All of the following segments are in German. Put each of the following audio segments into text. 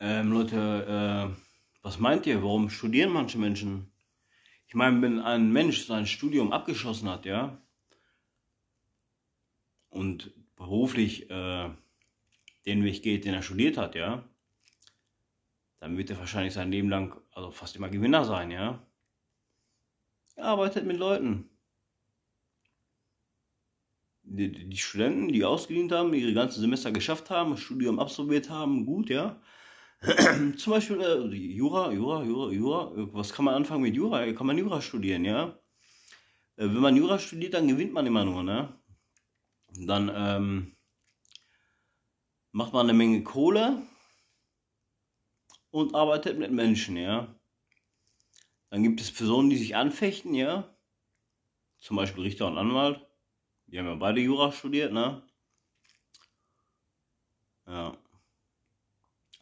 Ähm, Leute, äh, was meint ihr? Warum studieren manche Menschen? Ich meine, wenn ein Mensch sein Studium abgeschlossen hat, ja, und beruflich äh, den Weg geht, den er studiert hat, ja, dann wird er wahrscheinlich sein Leben lang, also fast immer Gewinner sein, ja. Er arbeitet mit Leuten. Die, die Studenten, die ausgedient haben, ihre ganzen Semester geschafft haben, Studium absolviert haben, gut, ja. Zum Beispiel äh, Jura, Jura, Jura, Jura. Was kann man anfangen mit Jura? Kann man Jura studieren, ja? Äh, wenn man Jura studiert, dann gewinnt man immer nur, ne? Dann ähm, macht man eine Menge Kohle und arbeitet mit Menschen, ja. Dann gibt es Personen, die sich anfechten, ja. Zum Beispiel Richter und Anwalt. Die haben ja beide Jura studiert, ne? Ja.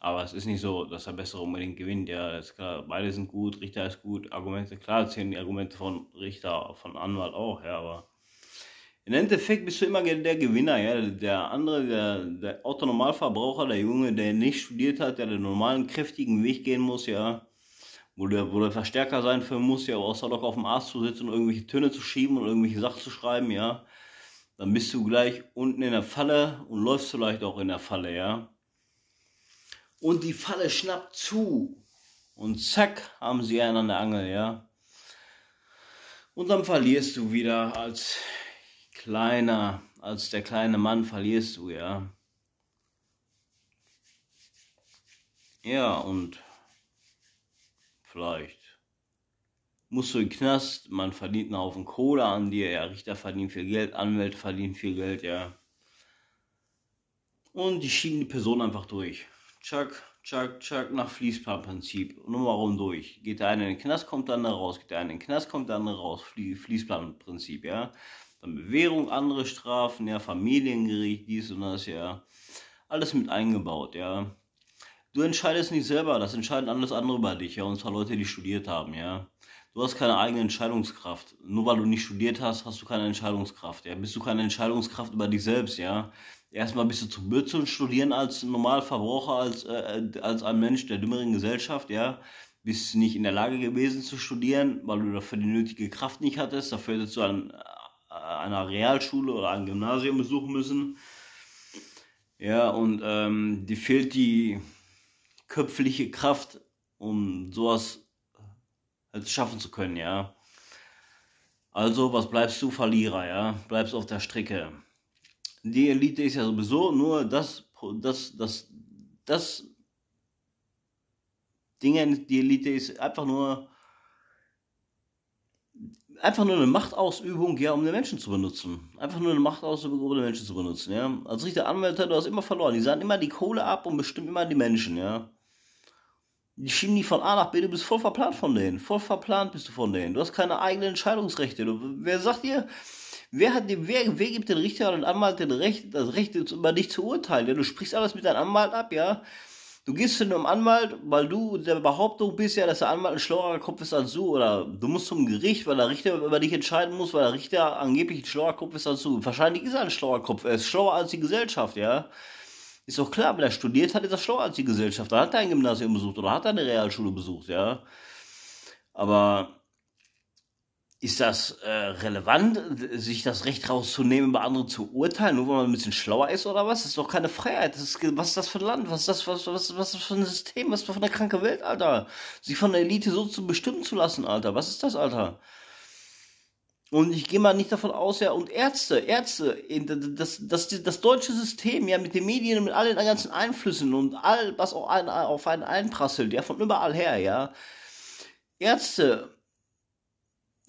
Aber es ist nicht so, dass der Bessere unbedingt gewinnt. Ja, ist klar, beide sind gut, Richter ist gut, Argumente, klar zählen die Argumente von Richter, von Anwalt auch, ja, aber im Endeffekt bist du immer der Gewinner, ja. Der andere, der, der Autonormalverbraucher, der Junge, der nicht studiert hat, der den normalen, kräftigen Weg gehen muss, ja. Wo der, wo der Verstärker sein für muss, ja, außer doch auf dem Arzt zu sitzen und irgendwelche Töne zu schieben und irgendwelche Sachen zu schreiben, ja. Dann bist du gleich unten in der Falle und läufst vielleicht auch in der Falle, ja. Und die Falle schnappt zu. Und zack, haben sie einen an der Angel, ja. Und dann verlierst du wieder als kleiner, als der kleine Mann verlierst du, ja. Ja, und vielleicht musst du in den Knast, man verdient einen Haufen Kohle an dir, ja, Richter verdienen viel Geld, Anwälte verdienen viel Geld, ja. Und die schieben die Person einfach durch. Chuck, Chuck, Chuck, nach Fließplanprinzip. Nur warum durch. Geht der eine in den Knast, kommt der andere raus. Geht der eine in den Knast, kommt der andere raus. Fließplanprinzip, ja dann Bewährung, andere Strafen, ja, Familiengericht, dies und das, ja. Alles mit eingebaut, ja. Du entscheidest nicht selber, das entscheiden alles andere über dich, ja, und zwar Leute, die studiert haben, ja. Du hast keine eigene Entscheidungskraft. Nur weil du nicht studiert hast, hast du keine Entscheidungskraft, ja. Bist du keine Entscheidungskraft über dich selbst, ja. Erstmal bist du zu blöd zu studieren als Normalverbraucher, als, äh, als ein Mensch der dümmeren Gesellschaft, ja bist nicht in der Lage gewesen zu studieren, weil du dafür die nötige Kraft nicht hattest. Dafür hättest du ein einer Realschule oder ein Gymnasium besuchen müssen. Ja, und ähm, die fehlt die köpfliche Kraft, um sowas halt schaffen zu können, ja. Also, was bleibst du Verlierer, ja? Bleibst auf der Strecke. Die Elite ist ja sowieso nur das, das, das, das Ding, die Elite ist einfach nur einfach nur eine Machtausübung, ja, um den Menschen zu benutzen. Einfach nur eine Machtausübung, um den Menschen zu benutzen, ja. Als Richter Anwälte, du hast immer verloren. Die sahen immer die Kohle ab und bestimmen immer die Menschen, ja. Die schieben die von A nach B, du bist voll verplant von denen. Voll verplant bist du von denen. Du hast keine eigenen Entscheidungsrechte. Du, wer sagt dir, wer hat dem, wer, wer gibt den Richter den Anwalt den Recht, das Recht, über dich zu urteilen? Ja, du sprichst alles mit deinem Anwalt ab, ja. Du gehst zu einem Anwalt, weil du der Behauptung bist ja, dass der Anwalt ein schlauerer Kopf ist als du. Oder du musst zum Gericht, weil der Richter über dich entscheiden muss, weil der Richter angeblich ein schlauer Kopf ist als du. Wahrscheinlich ist er ein schlauer Kopf. Er ist schlauer als die Gesellschaft, ja. Ist doch klar, wenn er studiert hat, ist er schlauer als die Gesellschaft. Da hat er ein Gymnasium besucht oder hat er eine Realschule besucht, ja. Aber ist das äh, relevant, sich das Recht rauszunehmen, über andere zu urteilen, nur weil man ein bisschen schlauer ist oder was? Das ist doch keine Freiheit. Ist, was ist das für ein Land? Was ist das, was, was, was ist das für ein System? Was ist das für eine kranke Welt, Alter? Sich von der Elite so zu bestimmen zu lassen, Alter. Was ist das, Alter? Und ich gehe mal nicht davon aus, ja, und Ärzte, Ärzte, das, das, das deutsche System, ja, mit den Medien, mit all den ganzen Einflüssen und all, was auch ein, auf einen einprasselt, ja, von überall her, ja. Ärzte,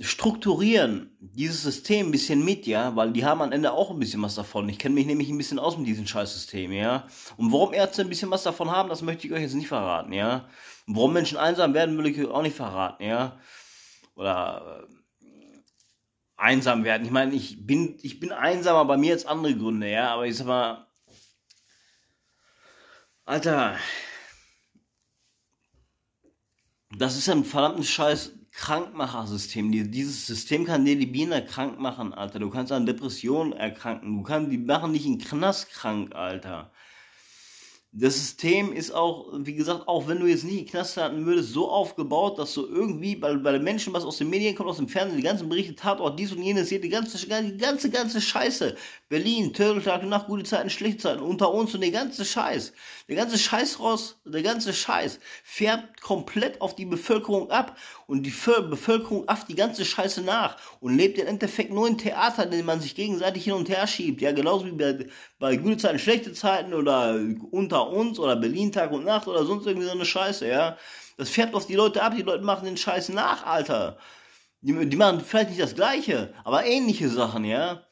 strukturieren dieses System ein bisschen mit, ja, weil die haben am Ende auch ein bisschen was davon. Ich kenne mich nämlich ein bisschen aus mit diesem Scheißsystem, ja. Und warum Ärzte ein bisschen was davon haben, das möchte ich euch jetzt nicht verraten, ja. Und warum Menschen einsam werden, will ich euch auch nicht verraten, ja. Oder äh, einsam werden. Ich meine, ich bin, ich bin einsam, bei mir jetzt andere Gründe, ja. Aber ich sag mal, Alter, das ist ein verdammtes Scheiß Krankmachersystem. Dieses System kann dir die Biene krank machen, Alter. Du kannst an Depressionen erkranken. Du kannst, die machen dich in Knast krank, Alter. das System ist auch, wie gesagt, auch wenn du jetzt nicht Knast hatten würdest, so aufgebaut, dass du irgendwie bei, bei den Menschen, was aus den Medien kommt, aus dem Fernsehen, die ganzen Berichte, Tatort, dies und jenes, die ganze, ganze, ganze Scheiße. Berlin, Turteltag, nach gute Zeiten, schlechte Zeiten, unter uns und der ganze Scheiß. Der ganze Scheiß raus, der ganze Scheiß färbt komplett auf die Bevölkerung ab und die Bevölkerung afft die ganze Scheiße nach und lebt im Endeffekt nur in Theater, in dem man sich gegenseitig hin und her schiebt. Ja, genauso wie bei, bei gute Zeiten, schlechte Zeiten oder unter uns oder Berlin Tag und Nacht oder sonst irgendwie so eine Scheiße, ja. Das färbt auf die Leute ab, die Leute machen den Scheiß nach, Alter. Die, die machen vielleicht nicht das Gleiche, aber ähnliche Sachen, ja.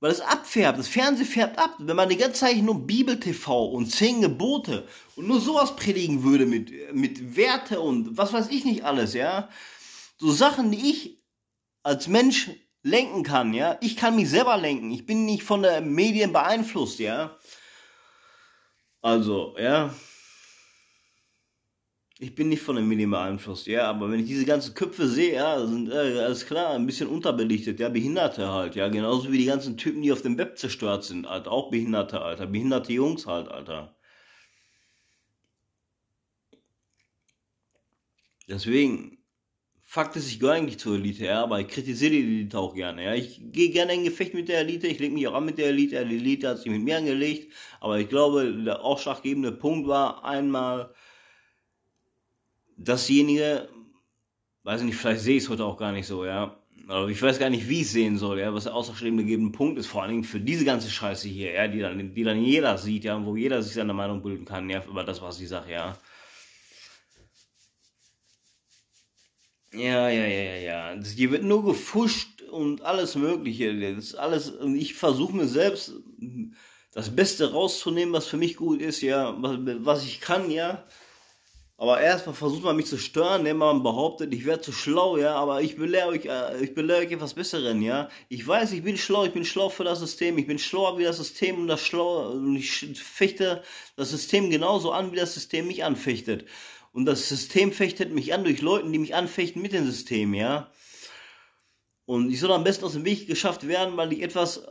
Weil es abfärbt, das Fernsehen färbt ab. Wenn man die ganze Zeit nur Bibel-TV und zehn Gebote und nur sowas predigen würde mit, mit Werte und was weiß ich nicht alles, ja. So Sachen, die ich als Mensch lenken kann, ja. Ich kann mich selber lenken. Ich bin nicht von den Medien beeinflusst, ja. Also, ja. Ich bin nicht von den Medien beeinflusst, ja, aber wenn ich diese ganzen Köpfe sehe, ja, sind äh, alles klar, ein bisschen unterbelichtet, ja, Behinderte halt, ja, genauso wie die ganzen Typen, die auf dem Web zerstört sind, halt, auch Behinderte, Alter, behinderte Jungs halt, Alter. Deswegen, Fakt ist, ich gehöre eigentlich zur Elite, ja, aber ich kritisiere die Elite auch gerne, ja. Ich gehe gerne in Gefecht mit der Elite, ich lege mich auch an mit der Elite, die Elite hat sich mit mir angelegt, aber ich glaube, der ausschlaggebende Punkt war einmal, dasjenige, weiß ich nicht, vielleicht sehe ich es heute auch gar nicht so, ja. Aber ich weiß gar nicht, wie ich es sehen soll, ja, was der ausschlaggebende Punkt ist, vor allen Dingen für diese ganze Scheiße hier, ja, die dann, die dann jeder sieht, ja, wo jeder sich seine Meinung bilden kann, ja, über das, was ich sage, ja. Ja, ja, ja, ja, ja. Hier wird nur gefuscht und alles Mögliche. Das ist alles, und ich versuche mir selbst das Beste rauszunehmen, was für mich gut ist, ja, was, was ich kann, ja. Aber erstmal versucht man mich zu stören, indem man behauptet, ich wäre zu schlau, ja, aber ich belehre euch, äh, ich belehre euch etwas Besseren, ja. Ich weiß, ich bin schlau, ich bin schlau für das System, ich bin schlauer wie das System und das schlau, und ich fechte das System genauso an, wie das System mich anfechtet. Und das System fechtet mich an durch Leute, die mich anfechten mit dem System, ja. Und ich soll am besten aus dem Weg geschafft werden, weil ich etwas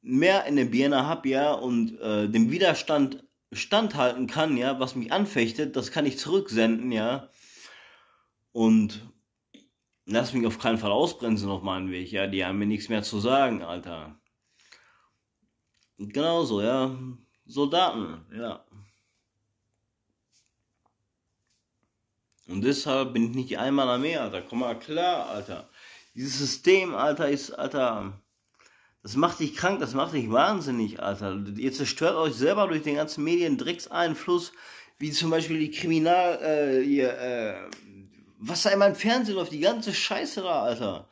mehr in der Birne habe, ja, und äh, dem Widerstand standhalten kann, ja, was mich anfechtet, das kann ich zurücksenden, ja. Und lass mich auf keinen Fall ausbremsen auf meinen Weg, ja. Die haben mir nichts mehr zu sagen, Alter. Genauso, ja. Soldaten, ja. Und deshalb bin ich nicht einmal Armee, Alter. Komm mal klar, Alter. Dieses System, Alter, ist, Alter, das macht dich krank, das macht dich wahnsinnig, Alter. Ihr zerstört euch selber durch den ganzen Mediendreckseinfluss, wie zum Beispiel die Kriminal, äh, ihr, äh, was da immer im Fernsehen läuft, die ganze Scheiße da, Alter.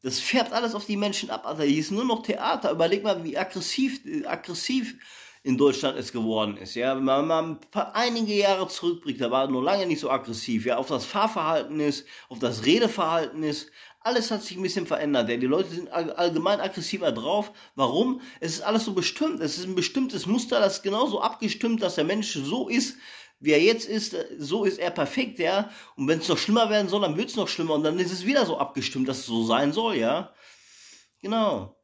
Das färbt alles auf die Menschen ab, Alter. Hier ist nur noch Theater. Überleg mal, wie aggressiv, aggressiv in Deutschland es geworden ist. Ja, wenn man mal ein paar, einige Jahre zurückblickt, da war nur lange nicht so aggressiv. Ja, auf das Fahrverhalten ist, auf das Redeverhalten ist, alles hat sich ein bisschen verändert. Ja. Die Leute sind allgemein aggressiver drauf. Warum? Es ist alles so bestimmt. Es ist ein bestimmtes Muster, das genauso abgestimmt, dass der Mensch so ist, wie er jetzt ist, so ist er perfekt, ja. Und wenn es noch schlimmer werden soll, dann wird es noch schlimmer und dann ist es wieder so abgestimmt, dass es so sein soll, ja. Genau.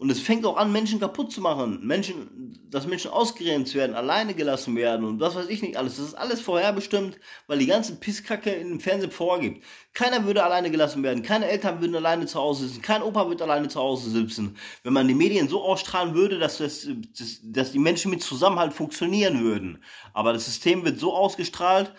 Und es fängt auch an, Menschen kaputt zu machen. Menschen, dass Menschen ausgegrenzt werden, alleine gelassen werden und was weiß ich nicht alles. Das ist alles vorherbestimmt, weil die ganze Pisskacke im Fernsehen vorgibt. Keiner würde alleine gelassen werden. Keine Eltern würden alleine zu Hause sitzen. Kein Opa würde alleine zu Hause sitzen. Wenn man die Medien so ausstrahlen würde, dass, das, dass die Menschen mit Zusammenhalt funktionieren würden. Aber das System wird so ausgestrahlt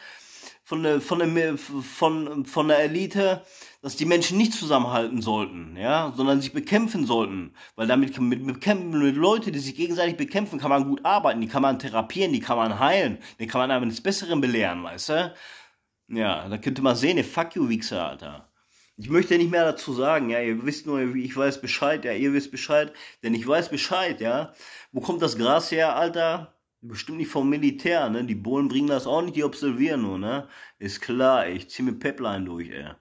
von der, von der, von, von der Elite, dass die Menschen nicht zusammenhalten sollten, ja, sondern sich bekämpfen sollten. Weil damit mit, bekämpfen, mit Leute, die sich gegenseitig bekämpfen, kann man gut arbeiten, die kann man therapieren, die kann man heilen, die kann man eines Besseren belehren, weißt du? Ja, da könnte man sehen, fuck you, Wichser, Alter. Ich möchte nicht mehr dazu sagen, ja, ihr wisst nur, ich weiß Bescheid, ja, ihr wisst Bescheid, denn ich weiß Bescheid, ja. Wo kommt das Gras her, Alter? Bestimmt nicht vom Militär, ne? Die Bullen bringen das auch nicht, die observieren nur, ne? Ist klar, ich zieh mir Pepline durch, ey.